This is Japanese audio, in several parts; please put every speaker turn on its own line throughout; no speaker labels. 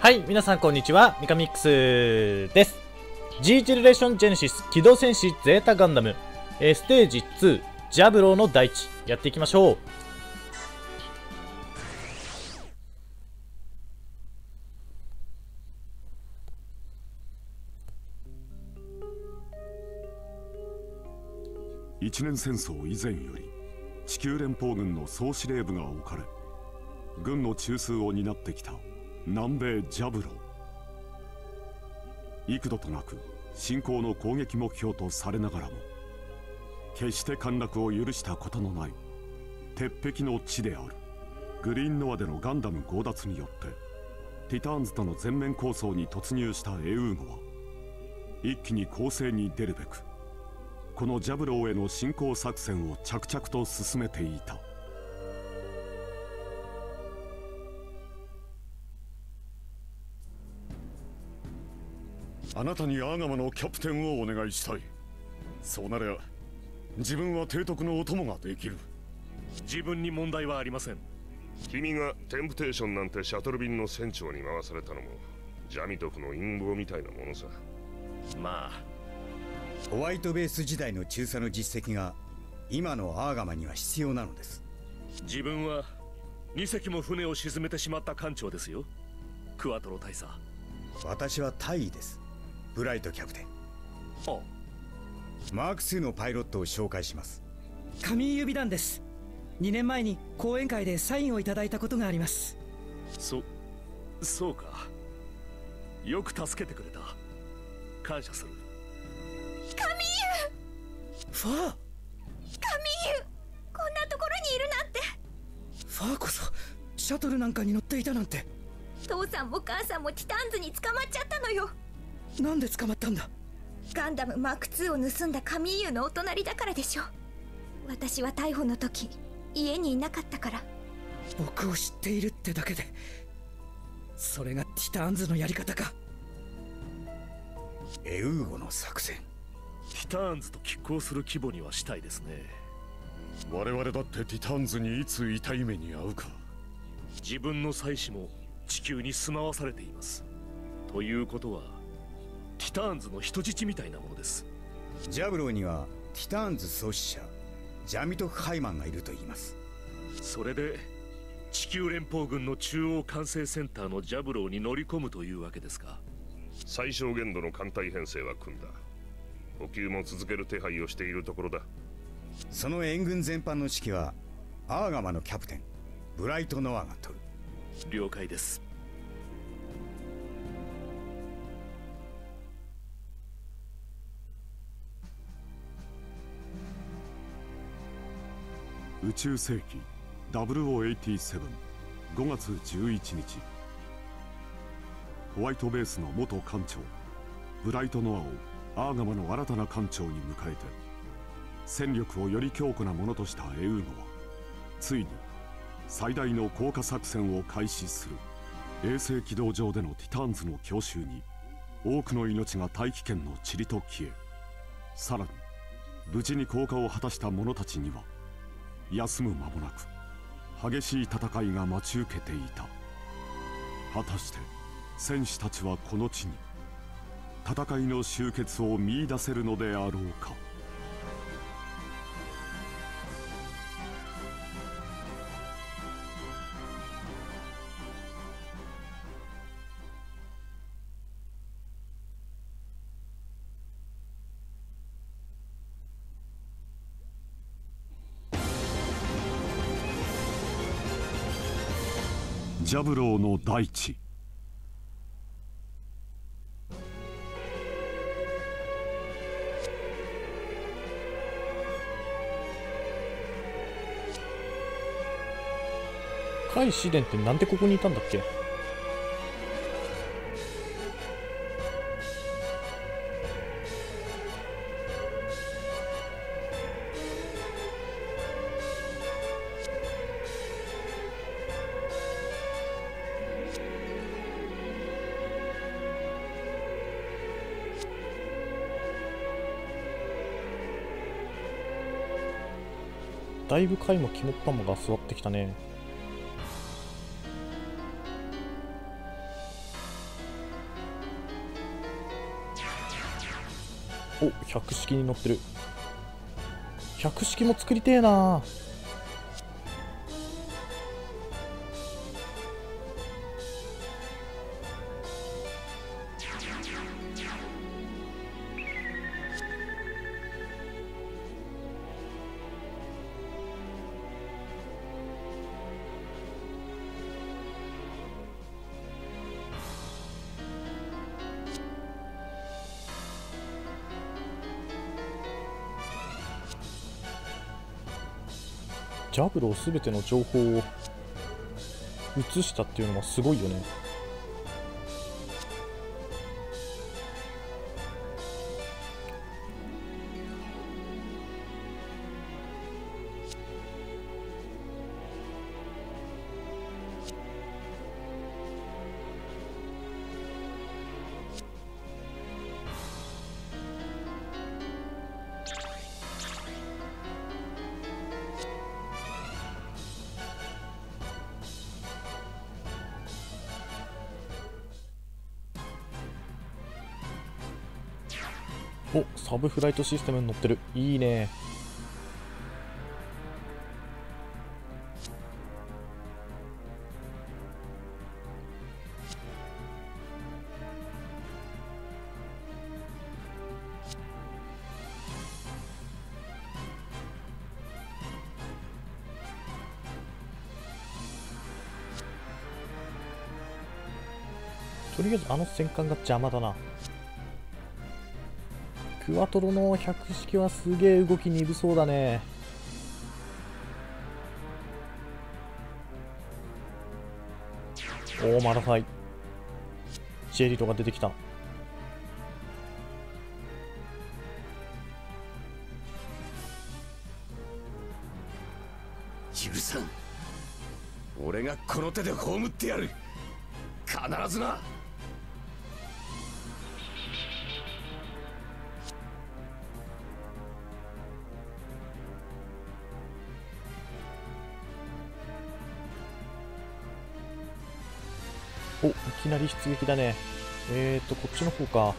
はい、皆さんこんにちは、ミカミックスです。G ジェネレーションジェネシス機動戦士ゼータガンダム、えーステージ2、ジャブローの大地、やっていきましょう。
一年戦争以前より地球連邦軍の総司令部が置かれ軍の中枢を担ってきた南米ジャブロ。幾度となく侵攻の攻撃目標とされながらも決して陥落を許したことのない鉄壁の地であるグリーンノアでのガンダム強奪によってティターンズとの全面抗争に突入したエウーゴは一気に攻勢に出るべくこのジャブローへの侵攻作戦を着々と進めていた。あなたにアーガマのキャプテンをお願いしたい。そうなれば自分は提督のお供ができる。
自分に問題はありません。
君がテンプテーションなんてシャトル便の船長に回されたのもジャミトフの陰謀みたいなものさ。
まあ。
ホワイトベース時代の中佐の実績が今のアーガマには必要なのです。
自分は2隻も船を沈めてしまった艦長ですよ。クワトロ大佐。あ
私は大尉ですブライトキャプテン。マーク2のパイロットを紹介します。
神指団です。2年前に講演会でサインをいただいたことがあります。
そそうか。よく助けてくれた。感謝する。
ファー。
カミーユこんなところにいるなんて。
ファーこそシャトルなんかに乗っていたなんて。
父さんも母さんもティターンズに捕まっちゃったのよ
なんで捕まったんだ？
ガンダムマーク2を盗んだカミーユのお隣だからでしょ私は逮捕の時家にいなかったから。
僕を知っているってだけで。それがティターンズのやり方か。
エウーゴの作戦。
ティターンズと拮抗する規模にはしたいですね。
我々だってティターンズにいつ痛い目に遭うか。
自分の妻子も地球に住まわされています。ということはティターンズの人質みたいなものです。
ジャブローにはティターンズ創始者ジャミトフ・ハイマンがいると言います。
それで地球連邦軍の中央管制センターのジャブローに乗り込むというわけですか？
最小限度の艦隊編成は組んだ。補給も続ける手配をしているところだ。
その援軍全般の指揮はアーガマのキャプテンブライト・ノアが取る
了解です
宇宙世紀0087 5月11日。ホワイトベースの元艦長ブライト・ノアをアーガマの新たな艦長に迎えて戦力をより強固なものとしたエウーゴはついに最大の降下作戦を開始する衛星軌道上でのティターンズの強襲に多くの命が大気圏の塵と消えさらに無事に降下を果たした者たちには休む間もなく激しい戦いが待ち受けていた。果たして戦士たちはこの地に戦いの終結を見いだせるのであろうか。ジャブローの大地。
海試練ってなんでここにいたんだっけ？だいぶ貝も肝っ玉が座ってきたね。お百式に乗ってる。百式も作りてえな。ーャブローすべての情報を映したっていうのはすごいよね。ブフライトシステムに乗ってる。いいね。とりあえずあの戦艦が邪魔だな。クワトロの百式はすげえ動き鈍そうだね。おおマラファイジェリロが出てきた。
許さん俺がこの手で葬ってやる。必ずな。
きなり出撃だね。えーとこっちの方か。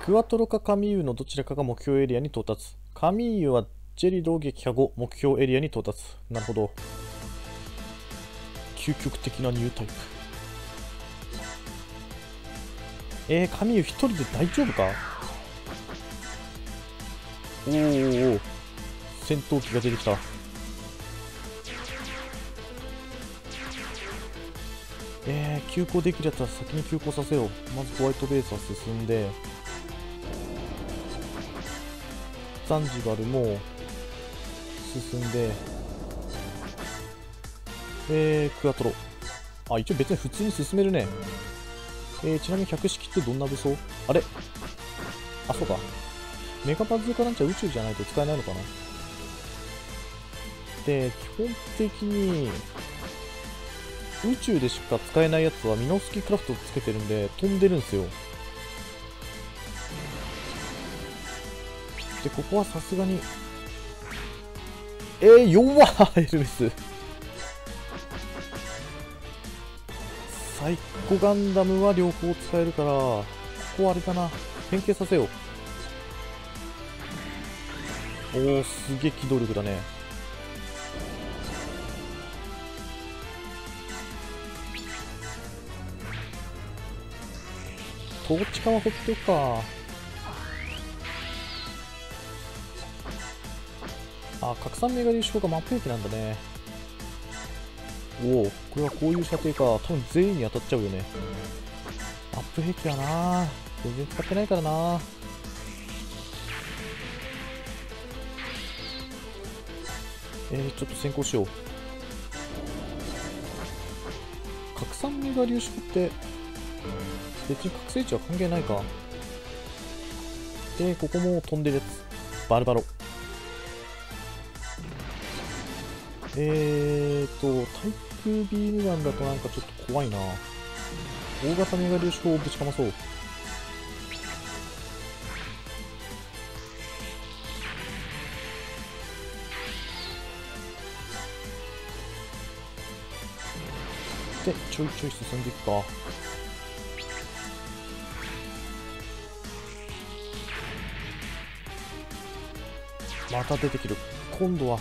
クワトロかカミーユのどちらかが目標エリアに到達。カミーユはジェリドを撃破後目標エリアに到達。なるほど。究極的なニュータイプ。えー、カミーユ一人で大丈夫か？おーおお戦闘機が出てきた。えー、急行できるやつは先に急行させよう。まずホワイトベースは進んで。ザンジバルも進んで。えー、クアトロ。あ一応別に普通に進めるね。えー、ちなみに百式ってどんな武装？あれ？あそうか。メガバズーカランチャー宇宙じゃないと使えないのかな？で基本的に宇宙でしか使えないやつはミノフスキークラフトつけてるんで飛んでるんですよ。でここはさすがにえー、弱っエルメスサイコガンダムは両方使えるからここはあれだな。変形させよう。おおすげえ機動力だね。統治下はほっておくか。あ拡散メガ粒子砲がマップ兵器なんだね。おおこれはこういう射程か。多分全員に当たっちゃうよね。マップ兵器はな。全然使ってないからな。えー、ちょっと先行しよう。拡散メガ粒子砲って別に覚醒値は関係ないか。でここも飛んでるやつ。バルバロ。えーと対空ビームガンだとなんかちょっと怖いな。大型メガ粒子砲をぶちかまそう。でちょいちょい進んでいくか。また出てくる。今度は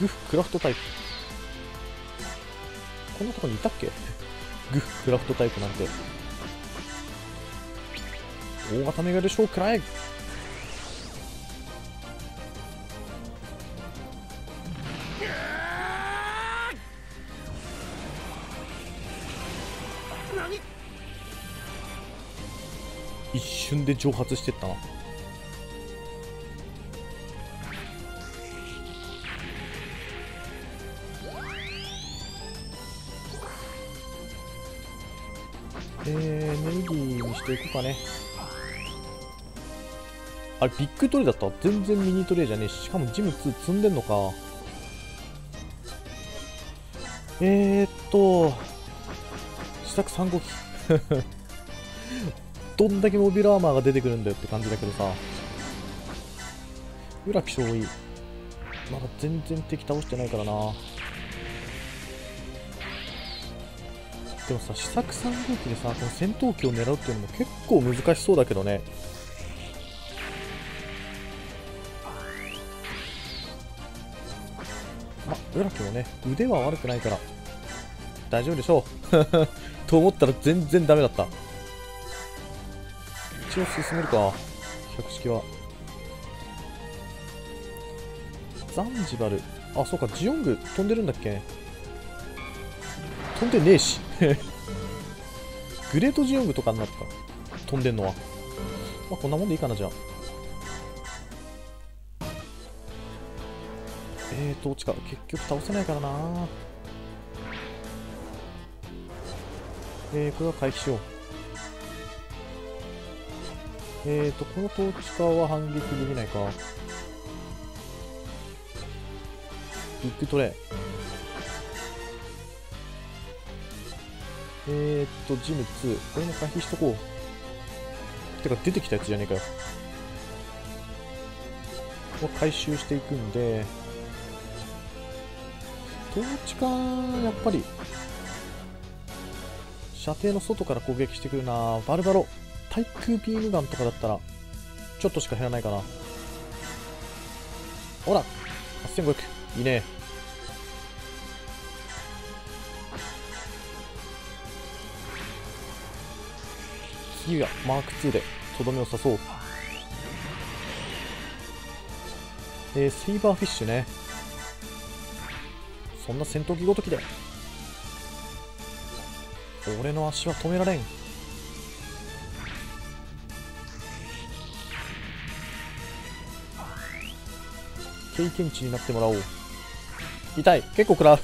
グフクラフトタイプ。こんなとこにいたっけ？グフクラフトタイプなんて。大型メガでしょう食らえ一瞬で蒸発してったなていくかね。あれビッグトレイだった？全然ミニトレイじゃねえし。かもジム2積んでんのか。えーっと試作3号機。どんだけモビルアーマーが出てくるんだよって感じだけどさ。浦木少尉まだ全然敵倒してないからな。でもさ試作3号機でさこの戦闘機を狙うっていうのも結構難しそうだけどね。ま浦木もね腕は悪くないから大丈夫でしょう。と思ったら全然ダメだった。一応進めるか。百式は。ザンジバル。あそうかジオング飛んでるんだっけ？飛んでねえし。グレートジオングとかになった。飛んでんのは。まあこんなもんでいいかなじゃあ。えーと落ちか。結局倒せないからな。えー、これは回避しよう。えーとこの統治下は反撃できないか。ビッグトレイ。えー、っと、ジム2。これも回避しとこう。てか、出てきたやつじゃねえかよ。これ回収していくんで、統治下、やっぱり、射程の外から攻撃してくるなバルバロ、対空ビームガンとかだったら、ちょっとしか減らないかな。ほら !8500。いいね。次はマーク2でとどめを刺そう。えー、セイバーフィッシュね。そんな戦闘機ごときで。俺の足は止められん。経験値になってもらおう。痛い。結構食らう。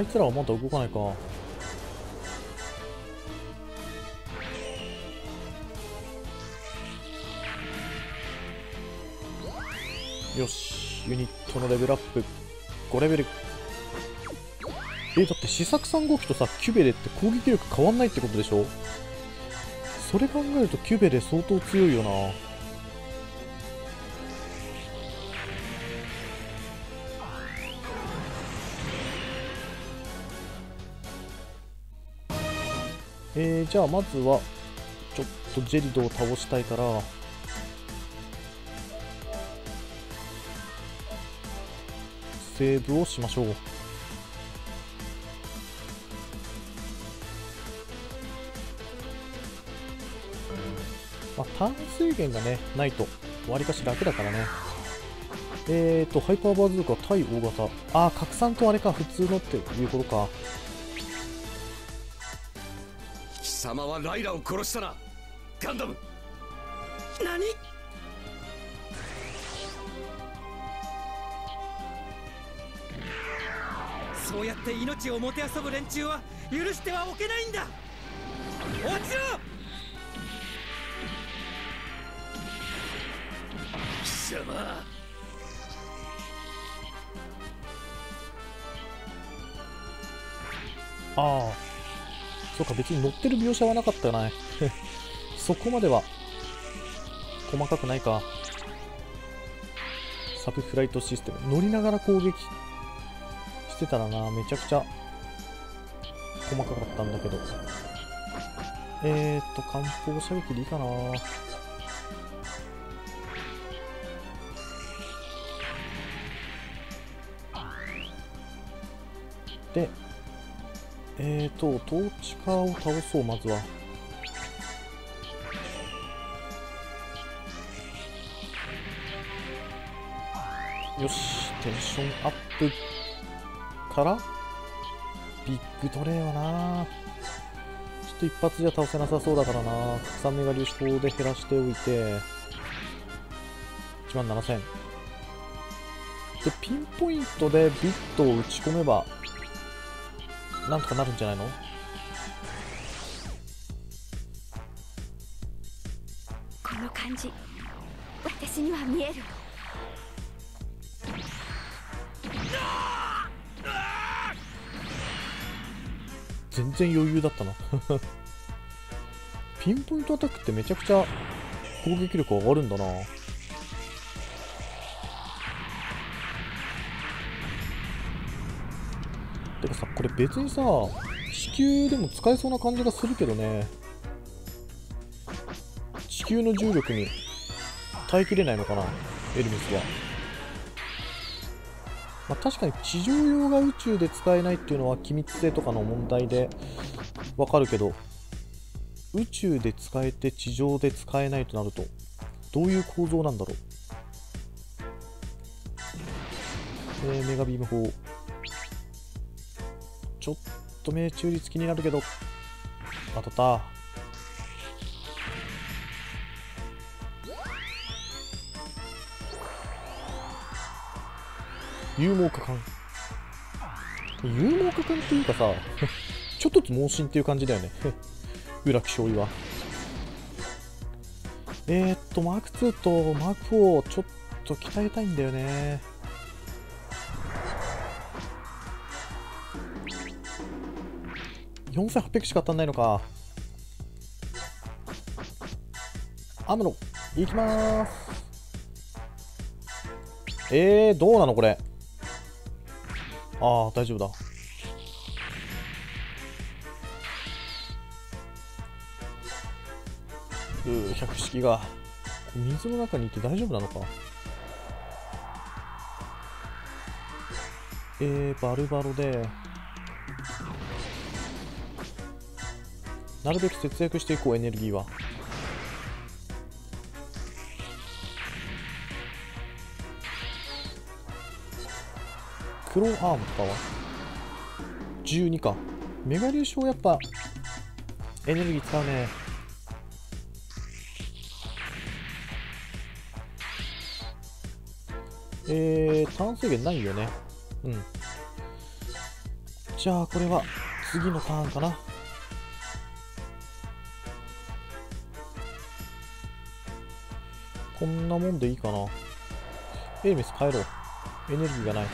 あいつらはまだ動かないか。よし、ユニットのレベルアップ5レベル。え、だって試作3号機とさ、キュベレって攻撃力変わんないってことでしょ？それ考えるとキュベレ相当強いよな。えー、じゃあまずはちょっとジェリドを倒したいから。セーブをしましょう。まあ、ターン制限がねないとわりかし楽だからね。えーとハイパーバズーカ対大型。ああ拡散とあれか普通のっていうことか。
貴様はライラを殺したな。ガンダム。
何？そうやって命をもてあそぶ連中は許してはおけないんだ。落ちろ！
貴様。
ああそうか別に乗ってる描写はなかったよな そこまでは細かくないか。サブフライトシステム。乗りながら攻撃してたらな。めちゃくちゃ細かかったんだけど。えーっと艦砲射撃でいいかな。でえーとトーチカーを倒そうまずは。よしテンションアップから。ビッグトレイはな。ちょっと一発じゃ倒せなさそうだからな。拡散メガ粒子砲で減らしておいて。1万7000でピンポイントでビットを打ち込めばなんとかなるんじゃないの？
この感じ。私には見える。
全然余裕だったな。ピンポイントアタックってめちゃくちゃ攻撃力上がるんだなてかさこれ別にさ地球でも使えそうな感じがするけどね。地球の重力に耐えきれないのかなエルメスは。まあ、確かに地上用が宇宙で使えないっていうのは機密性とかの問題でわかるけど宇宙で使えて地上で使えないとなるとどういう構造なんだろう、えー、メガビーム砲。ょっと命中率気になるけど。当たった勇猛果敢勇猛果敢っていうかさ ちょっとずつ猛進っていう感じだよね。浦木醤油は。えー、っとマーク2とマーク4ちょっと鍛えたいんだよね。4800しか当たんないのかアムロいきまーすえー、どうなのこれああ、大丈夫だ。うー、百式が。水の中にいて大丈夫なのかえー、バルバロで。なるべく節約していこう、エネルギーは。クローアームとかは？12か。メガ粒子やっぱエネルギー使うね。えー、ターン制限ないよね。うん。じゃあこれは次のターンかな。こんなもんでいいかな。エルメス帰ろう。エネルギーがない。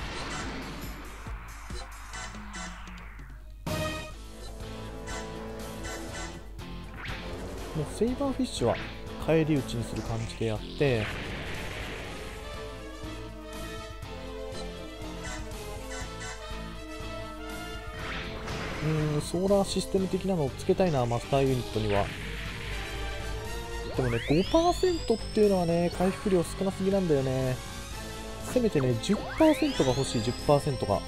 もうセイバーフィッシュは返り討ちにする感じでやって。うんソーラーシステム的なのをつけたいなマスターユニットには。でもね5%っていうのはね回復量少なすぎなんだよね。せめてね10%が欲しい10%が。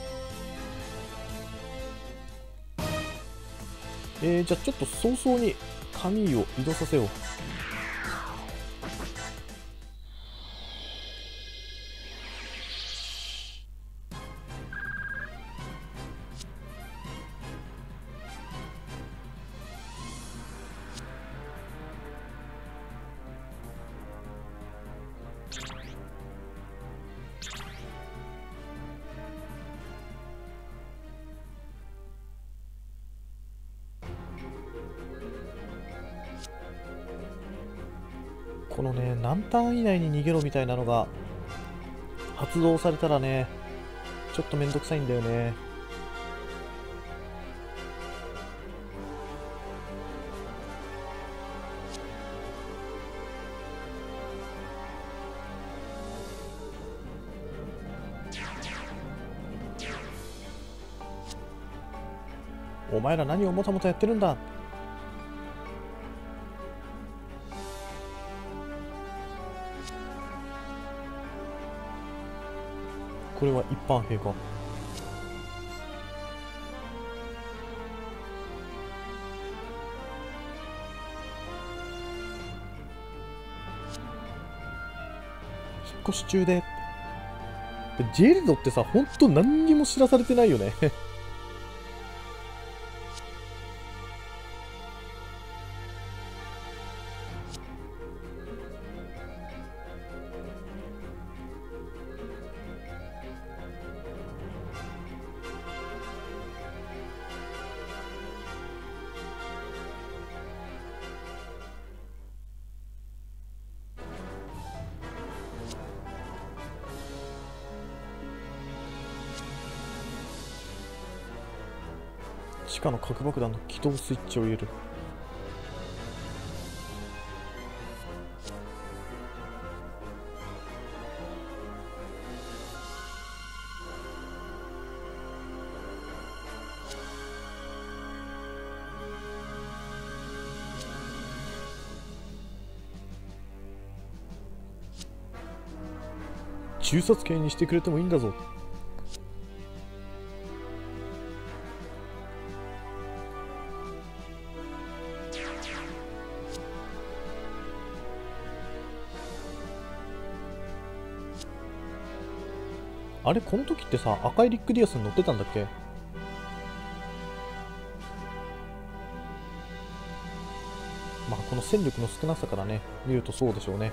えー、じゃあちょっと早々にカミーを移動させよう。このね何ターン以内に逃げろみたいなのが発動されたらねちょっとめんどくさいんだよね。お前ら何をもたもたやってるんだ？これは一般兵か引っ越し中で。ジェルドってさほんと何にも知らされてないよね。地下の核爆弾の起動スイッチを入れる。銃殺刑にしてくれてもいいんだぞ。あれこの時ってさ赤いリック・ディアスに乗ってたんだっけ？まあこの戦力の少なさからね見るとそうでしょうね。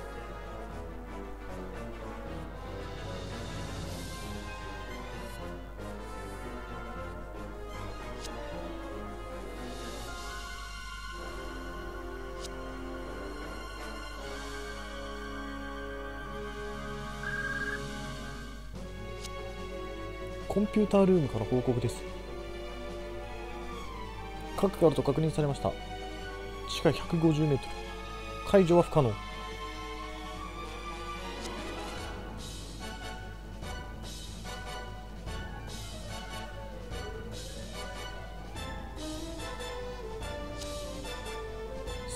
ピュータールームから報告です。核があると確認されました。地下150メートル。解除は不可能。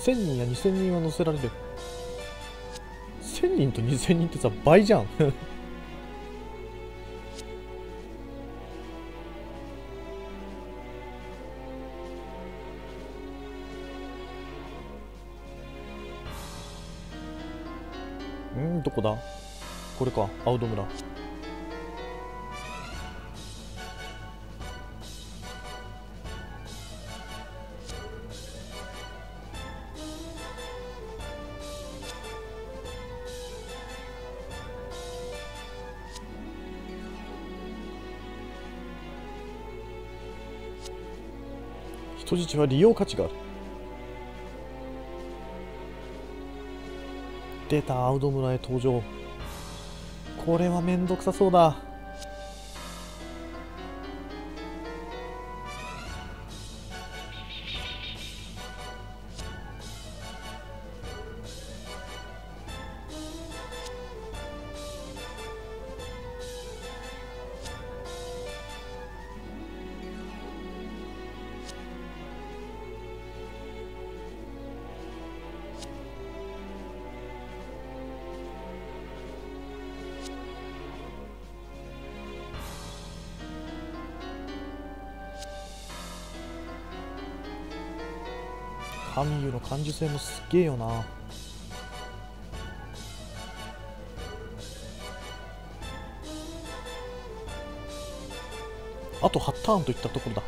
1000人や2000人は乗せられる。1000人と2000人ってさ倍じゃん。こだ。これか。青戸村人質は利用価値がある。出たアウド村へ登場。これはめんどくさそうだ。神優の感受性もすっげえよな。あと8ターンといったところだ。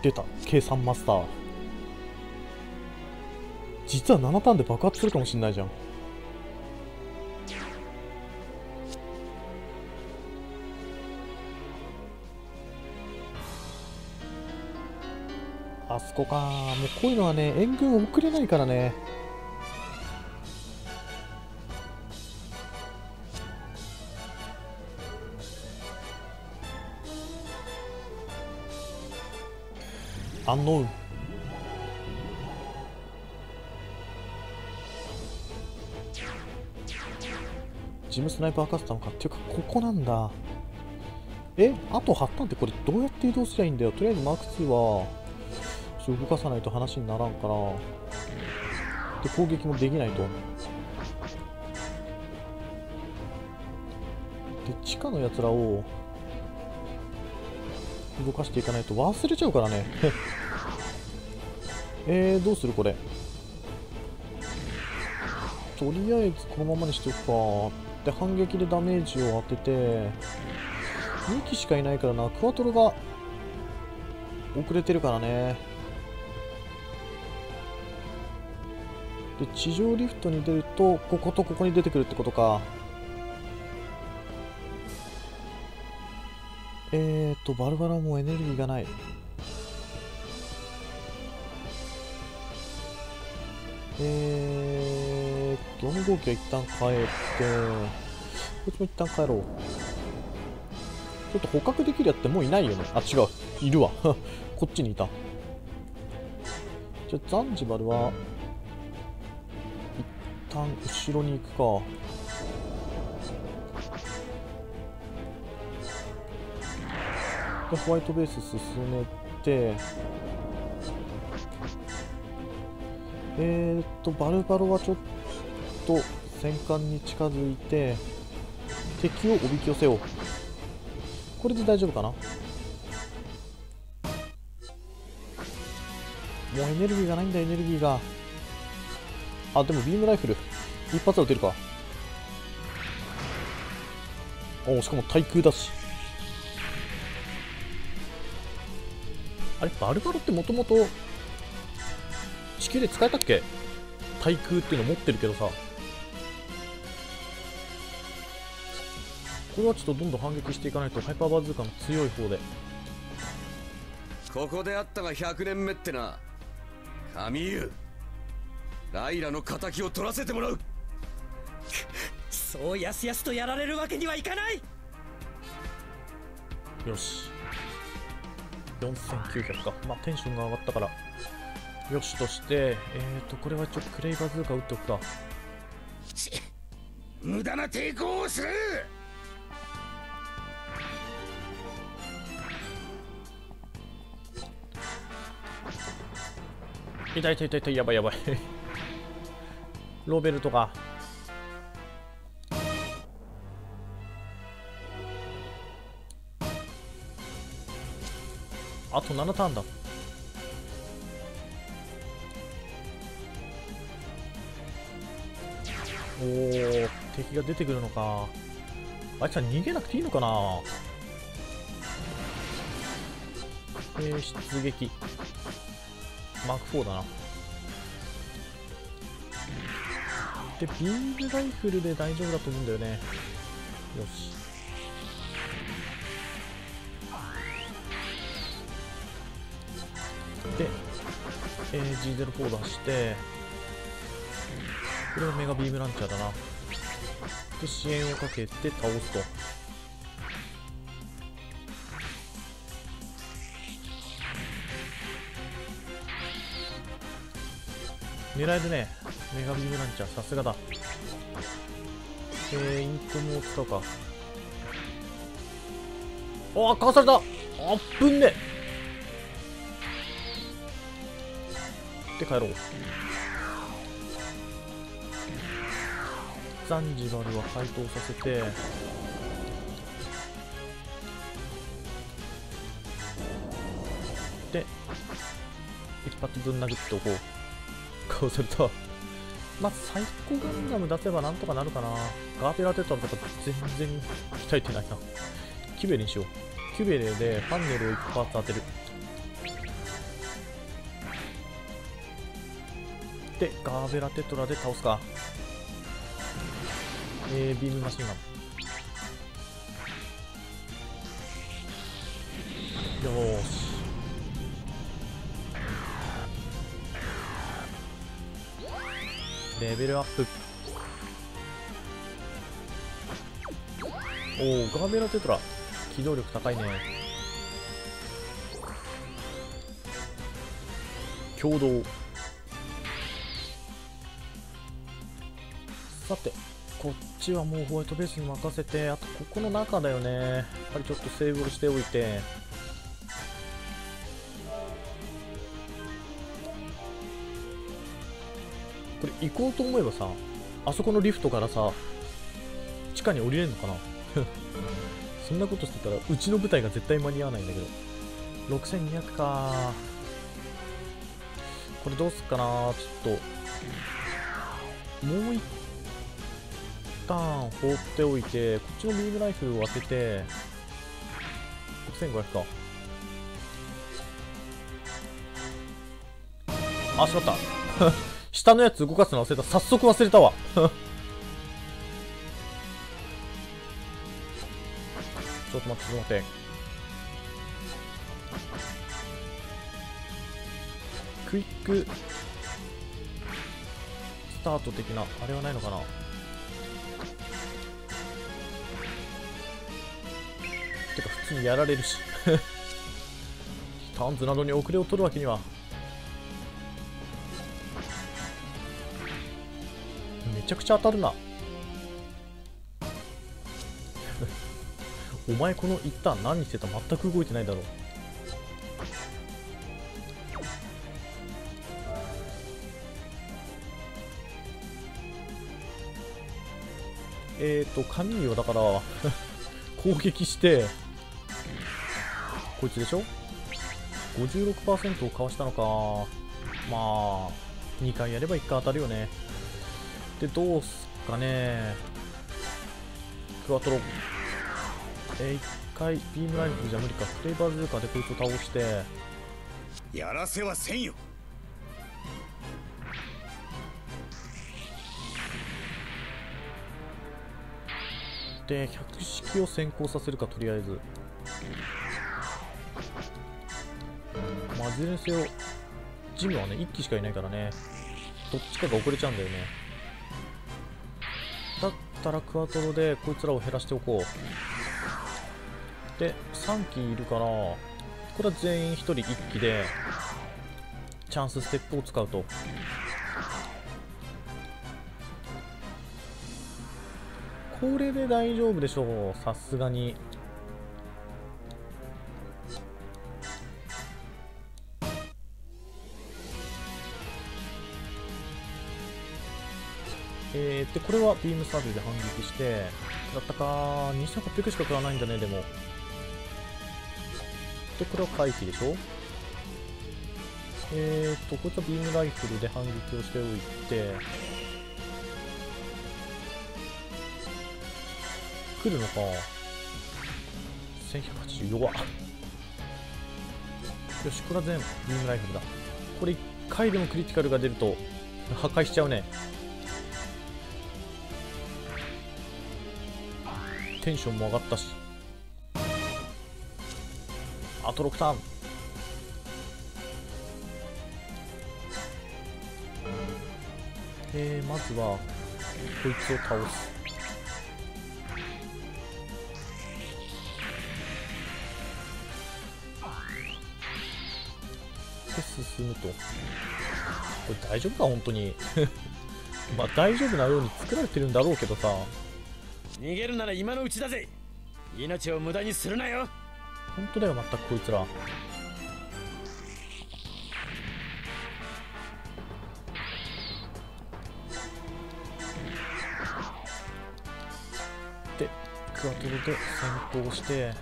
出た。計算マスター。実は7ターンで爆発するかもしんないじゃん。こか。もうこういうのはね援軍を送れないからね。アンノウンジムスナイパーカスタムかっていうかここなんだ。えあと8ターンってこれどうやって移動すりゃいいんだよ。とりあえずマーク2はち動かさないと話にならんから。で攻撃もできないと。で地下のやつらを動かしていかないと。忘れちゃうからね。えー、どうするこれ？とりあえずこのままにしておくか。で反撃でダメージを当てて2機しかいないからな。クワトロが遅れてるからね。で地上リフトに出るとこことここに出てくるってことかえーとバルバラもエネルギーがないえーと、4号機は一旦帰って、こっちも一旦帰ろう。ちょっと捕獲できるやつってもういないよね。あ、違う。いるわ。こっちにいた。じゃあ、ザンジバルは、旦後ろに行くか。で、ホワイトベース進めて、えー、っと、バルバロはちょっと戦艦に近づいて、敵をおびき寄せよう。これで大丈夫かな？もうエネルギーがないんだ、エネルギーが。あ、でもビームライフル。一発は撃てるか。おしかも対空だし。あれ、バルバロってもともと地球で使えたっけ？対空っていうの持ってるけどさ。これはちょっとどんどん反撃していかないとハイパーバズーカの強い方で。
ここであったが100年目ってな。カミユライラの敵を取らせてもらう。
そうやすやすとやられるわけにはいかない。
よし。4900か。まあテンションが上がったから。よしとしてえっ、ー、とこれはちょっとクレイバズーカ打っておくか。
無駄な抵抗をする。
痛い痛い痛い痛いやばいやばい。ローベルトかあと7ターンだ。おお敵が出てくるのか。あいつは逃げなくていいのかな。えー、出撃。マーク4だな。でビームライフルで大丈夫だと思うんだよね。よし。えー、G04 出してこれはメガビームランチャーだな。で支援をかけて倒すと。狙えるね。メガビームランチャーさすがだ。えー、イントも使うか。ああかわされた。あっぶんね。で帰ろう。ザンジバルは解凍させて。で一発ぶん殴っておこう。こうすると。まあサイコガンダム出せばなんとかなるかな。ガーベラテトラとか全然鍛えてないな。キュベレにしよう。キュベレでファンネルを一発当てる。でガーベラテトラで倒すか。えー、ビームマシンガン。よし。レベルアップ。おおガーベラテトラ。機動力高いね。共同。さてこっちはもうホワイトベースに任せてあとここの中だよね。やっぱりちょっとセーブをしておいて。これ行こうと思えばさあそこのリフトからさ地下に降りれるのかな？そんなことしてたらうちの部隊が絶対間に合わないんだけど。6200か。これどうすっかな？ちょっと。もう一旦放っておいてこっちのビームライフルを当てて6500か。あしまった。下のやつ動かすの忘れた。早速忘れたわ。ちょっと待ってちょっと待って。クイックスタート的なあれはないのかな？てか普通にやられるし。タンズなどに遅れを取るわけには。めちゃくちゃ当たるな。お前この一旦何してた？全く動いてないだろう。えっ、ー、と神をだから 攻撃してこいつでしょ？56%をかわしたのか。まあ2回やれば1回当たるよね。でどうすっかね。クワトロ。えー、1回ビームライフルじゃ無理か。フレーバーズーカーでこいつを倒して。
やらせはせんよ。
で百式を先行させるかとりあえずずれにせよジムはね1機しかいないからね。どっちかが遅れちゃうんだよね。だったらクワトロでこいつらを減らしておこう。で3機いるからこれは全員1人1機でチャンスステップを使うと。これで大丈夫でしょうさすがに。でこれはビームサービルで反撃してだったか2800しか食わないんだねでも。でこれは回避でしょ？えーとこいつはビームライフルで反撃をしておいて来るのか。1180弱よしこれは全部ビームライフルだ。これ1回でもクリティカルが出ると破壊しちゃうね。テンションも上がったし。あと6ターン。えー、まずはこいつを倒す。で進むと。これ大丈夫か本当に。まあ大丈夫なように作られてるんだろうけどさ。
逃げるなら今のうちだぜ。命を無駄にするなよ。
本当だよ全くこいつら。でクワトロで先行して。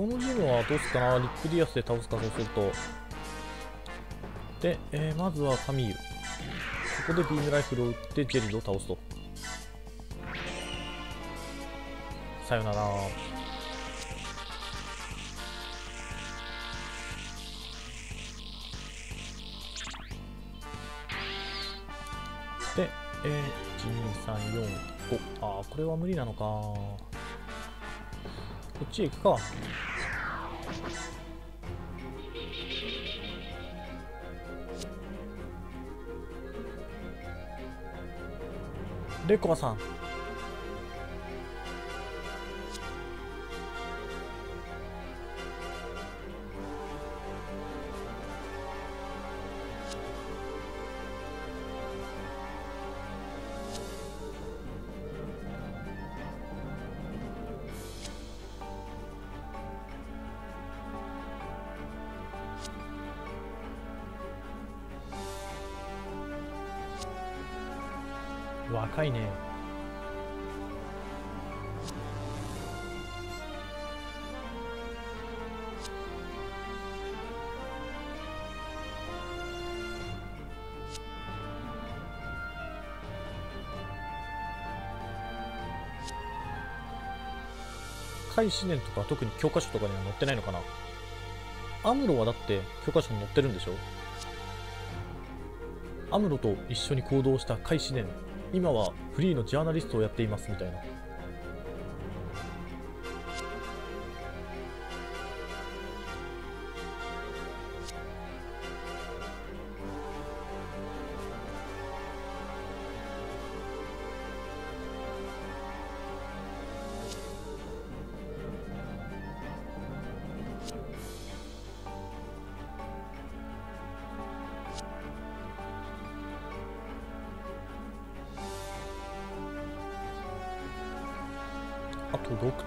このジムはどうすかなリックディアスで倒すかそうすると。で、えー、まずはカミーユ。ここでビームライフルを撃ってジェリドを倒すと。さよなら。で、えー、12345ああこれは無理なのか。こっちへ行くか。レコアさん。若いね。海思念とか特に教科書とかには載ってないのかな？アムロはだって教科書に載ってるんでしょ？アムロと一緒に行動した海思念今はフリーのジャーナリストをやっていますみたいな。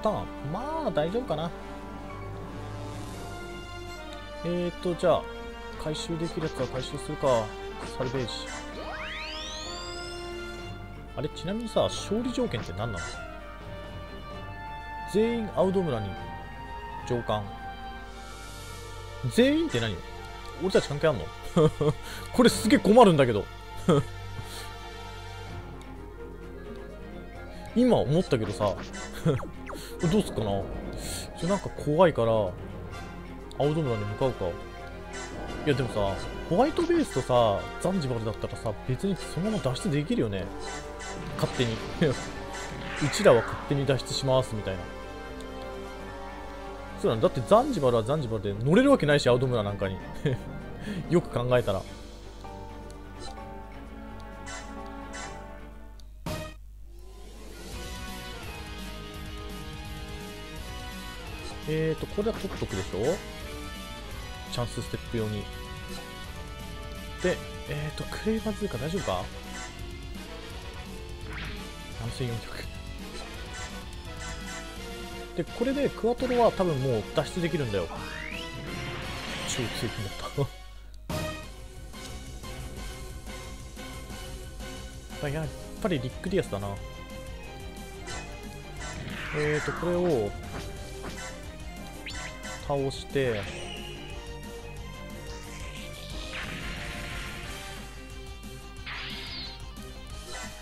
ターンまあ大丈夫かな。えーとじゃあ回収できるやつは回収するか。サルベージ。あれ？ちなみにさ勝利条件って何なの？全員アウド村に上官全員って何？俺たち関係あんの？これすげえ困るんだけど。今思ったけどさ。どうすっかな？ちょなんか怖いから青ド村に向かうか。いやでもさホワイトベースとさザンジバルだったらさ別にそのまま脱出できるよね。勝手に。うちらは勝手に脱出しますみたいな。そうなんだってザンジバルはザンジバルで乗れるわけないしアウド村なんかに。よく考えたら。えーと、これは取っとくでしょ？チャンスステップ用に。で、えーと、クレイバズーカ大丈夫か ?7400。で、これでクワトロは多分もう脱出できるんだよ。超強気になった。やっぱりリックディアスだな。えーと、これを、倒して。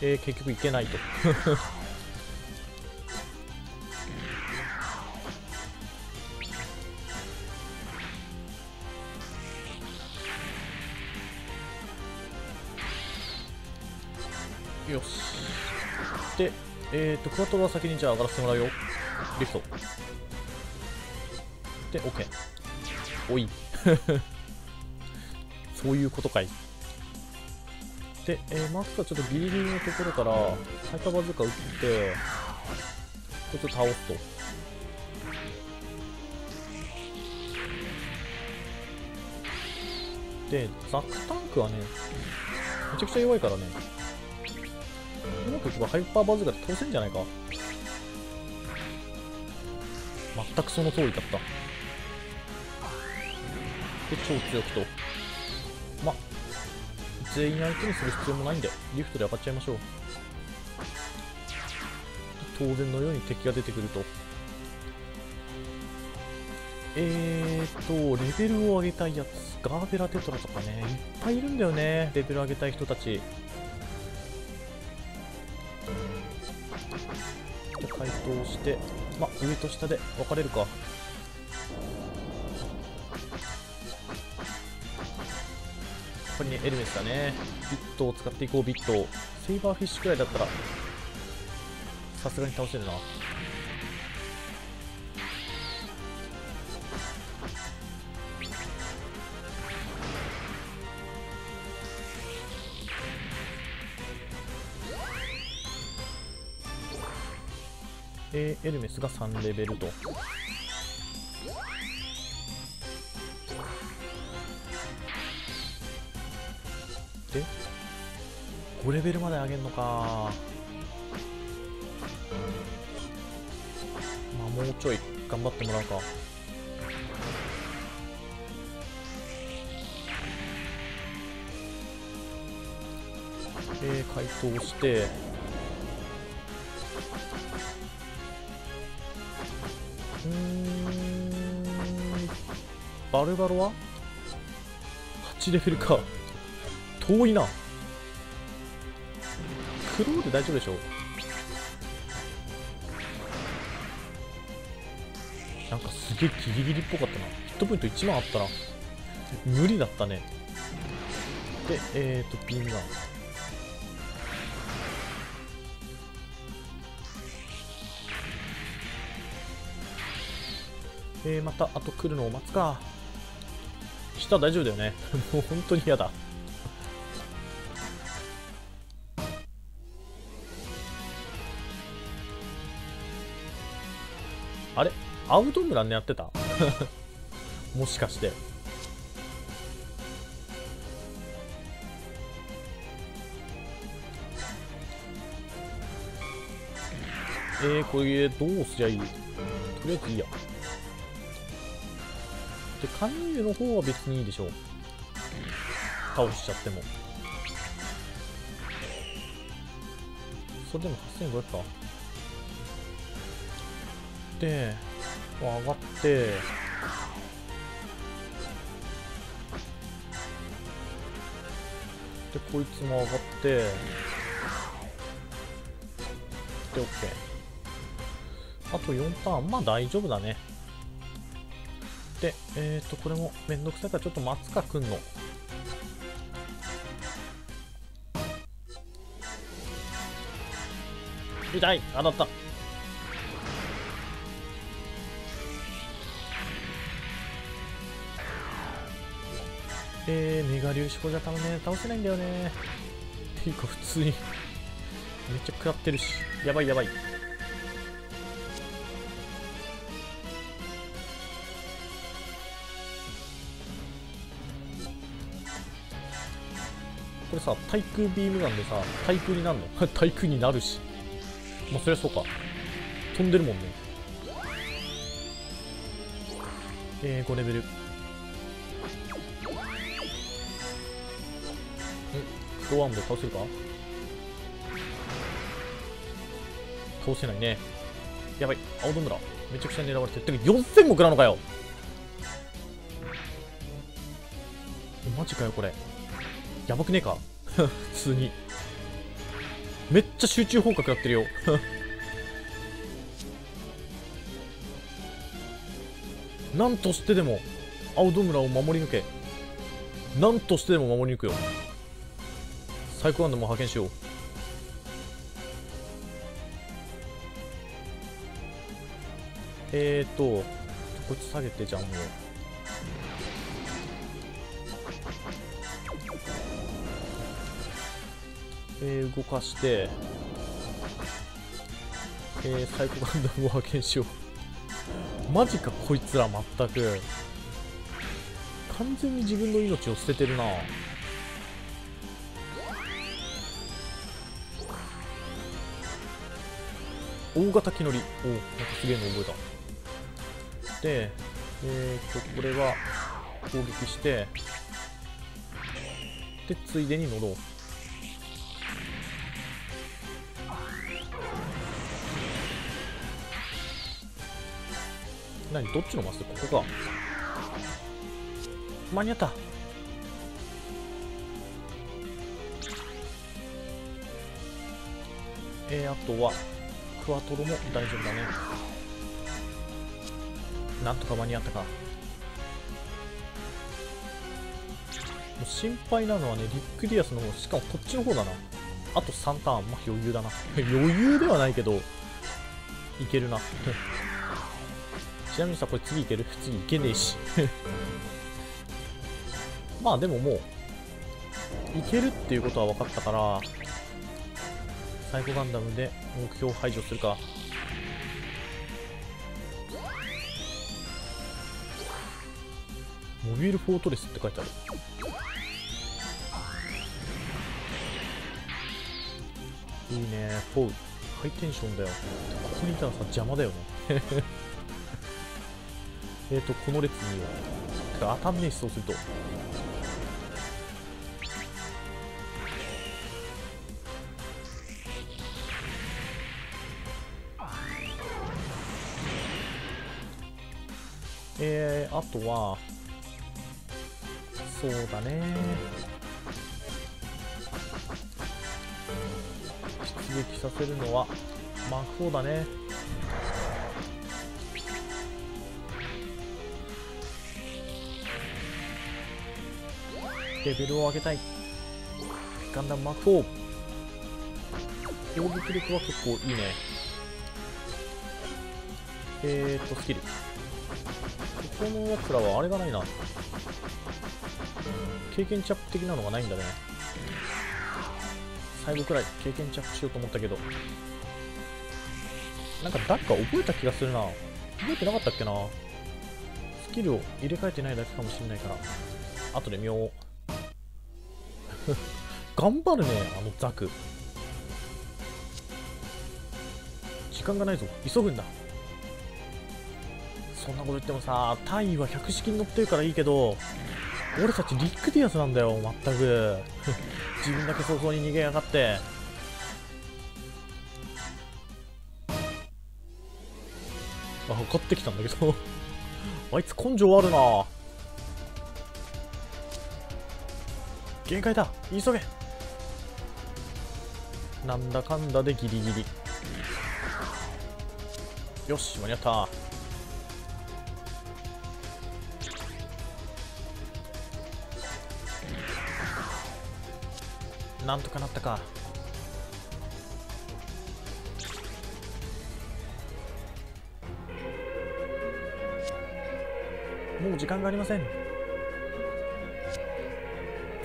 えー、結局いけないと。よし。でえっ、ー、とクワトロは先にじゃあ上がらせてもらうよ。リフト。で OK おい。そういうことかい。で、えー、マックスはちょっとギリギリのところからハイパーバズーカ撃ってこいつ倒すと。でザクタンクはねめちゃくちゃ弱いからね。うまくいけばハイパーバズーカで倒せんじゃないか。全くその通りだった。で超強気と。ま全員相手にする必要もないんでリフトで上がっちゃいましょう。当然のように敵が出てくると。えーとレベルを上げたいやつガーベラテトラとかねいっぱいいるんだよねレベル上げたい人たち。じゃ回答してま上と下で分かれるか。ぱりね、エルメスだね。ビットを使っていこう、ビット。セイバーフィッシュくらいだったら、さすがに倒せるな。えー、エルメスが3レベルと。で5レベルまで上げるのか。まあもうちょい頑張ってもらうか。で解凍して。うん。バルバロは？8レベルか。遠いな。クローで大丈夫でしょなんかすげえギリギリっぽかったな。ヒットポイント1万あったな。無理だったね。でえーとビームガン。えー、またあと来るのを待つか。下大丈夫だよね。もう本当に嫌だ。アウトムラン狙ってた？もしかして。えー、これどうすりゃいい？とりあえずいいや。でカニーユの方は別にいいでしょう。倒しちゃっても。それでも8500か。で上がってでこいつも上がってで OK あと4ターン。まあ大丈夫だね。でえっ、ー、とこれもめんどくさいからちょっと待つかくんの。痛い。当たった。えー、メガ粒子こじゃ多分ね倒せないんだよね。っていうか普通に。めっちゃ食らってるし。やばいやばい。これさ対空ビームなんでさ対空になるの？対空になるし。まあそりゃそうか。飛んでるもんね。えー、5レベル。んクロワンで倒せるか倒せないねやばい青ドムラめちゃくちゃ狙われてるてか4000も食らうのかよマジかよこれやばくねえか普通にめっちゃ集中砲火食らってるよなんとしてでも青戸村を守り抜けなんとしてでも守り抜くよ最高安打も派遣しようえーとこいつ下げてじゃんもうえー、動かして、えー、サイコガンダムを派遣しよう。マジか、こいつら全く。完全に自分の命を捨ててるな大型気乗り。おなんかすげえの覚えた。で、えーと、これは攻撃して、で、ついでに乗ろう。何？どっちのマス？ここか間に合ったえー、あとはクワトロも大丈夫だね。なんとか間に合ったか。もう心配なのはねリックディアスの方しかもこっちの方だな。あと3ターンまあ余裕だな。余裕ではないけどいけるな。ちなみにさ、これ次いける？次いけねえし。まあでももう、いけるっていうことは分かったから、サイコガンダムで目標を排除するか。モビルフォートレスって書いてある。いいね、フォウ。ハイテンションだよ。ここにいたらさ、邪魔だよね。えーと、この列に、てか当たんねえし、そうすると。あとはそうだね。出撃させるのはマーク4だね。レベルを上げたい。ガンダムマーク4攻撃力は結構いいね。えーとスキル。このやつらはあれがないな。経験チャップ的なのがないんだね。最後くらい経験チャップしようと思ったけど。なんか誰か覚えた気がするな。覚えてなかったっけな。スキルを入れ替えてないだけかもしれないから。後で見よう。頑張るねあのザク。時間がないぞ。急ぐんだ。そんなこと言ってもさタイは百式に乗ってるからいいけど俺たちリックディアスなんだよ全く。自分だけ早々に逃げやがって。あ買ってきたんだけど。あいつ根性あるな。限界だ。急げ。なんだかんだでギリギリ。よし間に合った。なんとかなったか。もう時間がありません。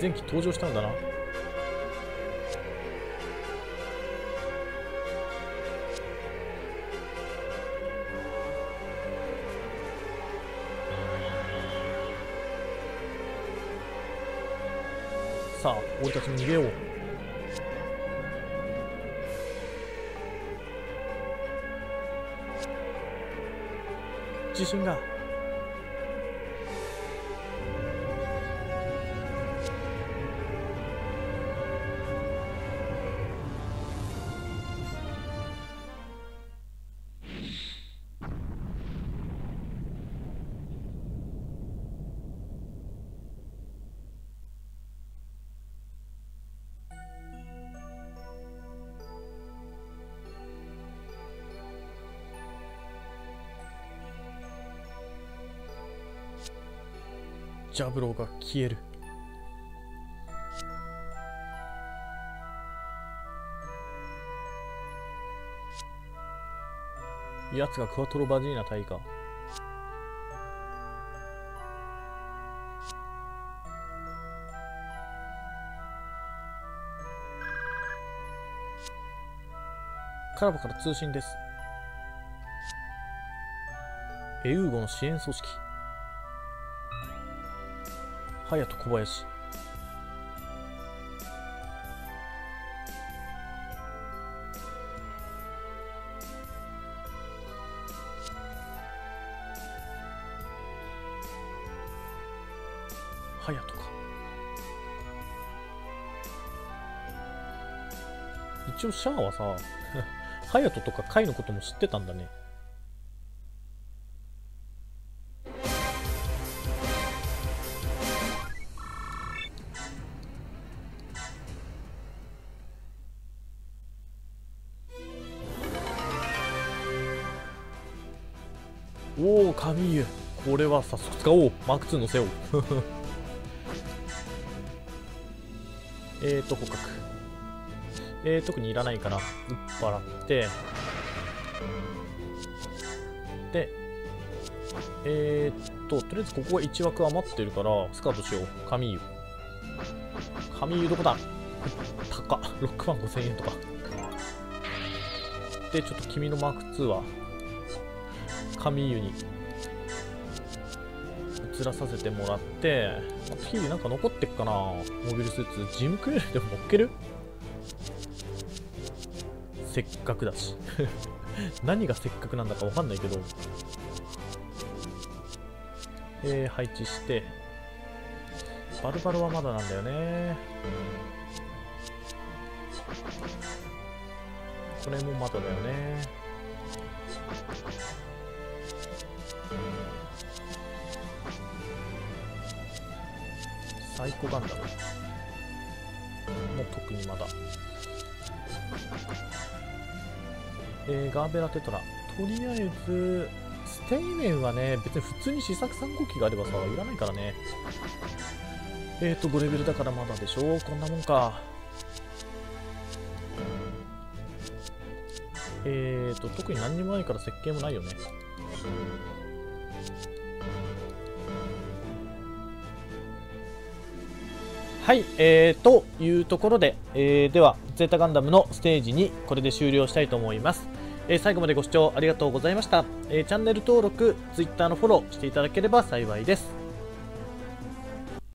前期登場したんだな。さあ俺たちも逃げよう。地震がジャブローが消える。奴がクワトロバジーナ隊かカラバから通信です。エウーゴの支援組織。隼人小林。隼人か。一応シャアはさ 隼人とかカイのことも知ってたんだね。早速使おうマーク2のせようえーと捕獲えー、特にいらないから売っ払ってでえー、っととりあえずここが1枠余ってるからスカウトしよう神湯神湯どこだ高っ6万5000円とかでちょっと君のマーク2は神湯に移らさせてもらってあと日々なんか残ってっかなモビルスーツ。ジムクエルでも乗っける？せっかくだし。何がせっかくなんだかわかんないけど。えー、配置して。バルバルはまだなんだよね。これもまだだよね。サイコガンダムもう特にまだ。えー、ガーベラテトラ。とりあえずステイメンはね別に普通に試作3号機があればさいらないからね。えーと5レベルだからまだでしょう。こんなもんか。えーと特に何にもないから設計もないよね。はい、えー、というところで、えー、では、ゼータガンダムのステージにこれで終了したいと思います。えー、最後までご視聴ありがとうございました。えー、チャンネル登録、Twitter のフォローしていただければ幸いです。